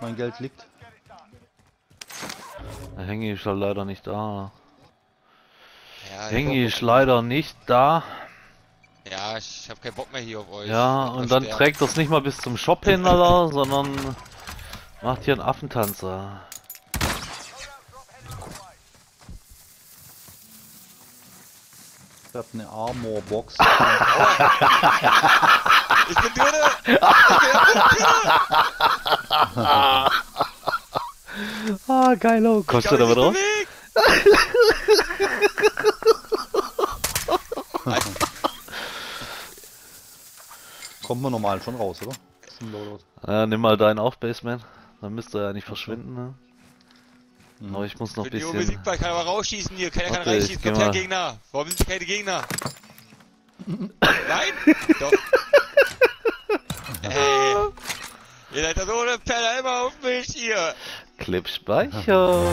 Mein Geld liegt. Der Hengi ist halt leider nicht da. Ja, Hengi ich ist leider nicht da. ja, ich hab keinen Bock mehr hier auf euch. Ja, Ich und dann sterben. trägt das nicht mal bis zum Shop hin, Alter, sondern macht hier einen Affentanzer. Ich hab eine Armor-Box. Ich bin drinne! Ah, geilo. Kommst du mich raus? bewegen. Kommt man normal schon raus, oder? Ja, nimm mal deinen auf, Baseman. Dann müsste er ja nicht verschwinden, ne? Mhm. Aber ich muss noch ein bisschen... unbesiegbar, ich kann aber rausschießen hier. Keiner kann Warte, ich reinschießen. Kommt her, mal. Gegner. Warum sind keine Gegner? Nein? Doch. Da so eine Perle immer auf mich hier. Clip speichern.